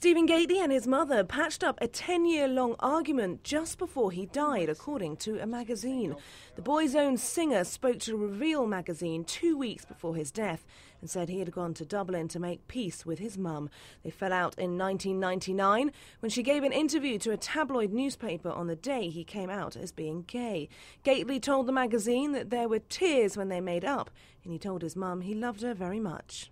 Stephen Gately and his mother patched up a 10 year long argument just before he died, according to a magazine. The Boyzone singer spoke to Reveal magazine two weeks before his death and said he had gone to Dublin to make peace with his mum. They fell out in 1999 when she gave an interview to a tabloid newspaper on the day he came out as being gay. Gately told the magazine that there were tears when they made up, and he told his mum he loved her very much.